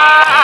Ah!